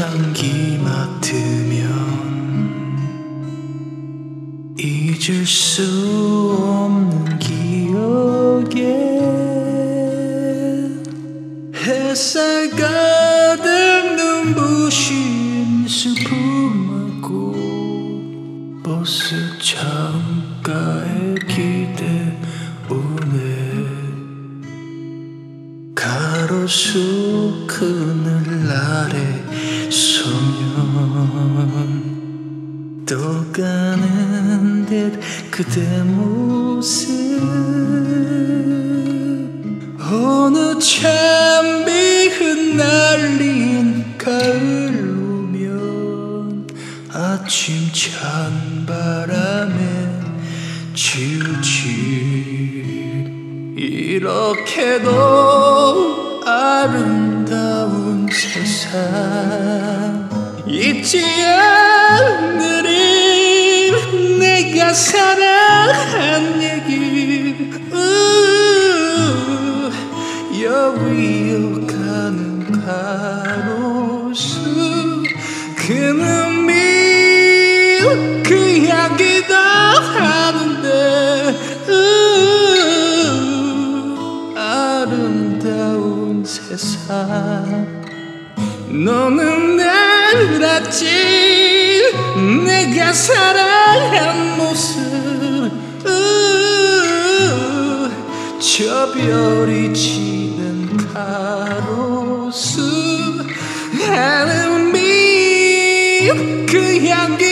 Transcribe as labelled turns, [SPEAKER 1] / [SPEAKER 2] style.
[SPEAKER 1] 향기 맡으면 잊을 수 없는 기억에 햇살 가득 눈부신 슬픔하고 버스 창가에 수 그늘 아래 서면 또 가는 듯 그대 모습. 어느 참비 흩날린 가을 오면 아침 찬 바람에 지우지 이렇게도 아름다운 세상. 잊지 않으리 내가 사랑한 얘기. 우, 여위어 가는 가로수 그눈 세상. 너는 날 알았지 내가 사랑한 모습 저 별이 지는 가로수 하는 밑그 향기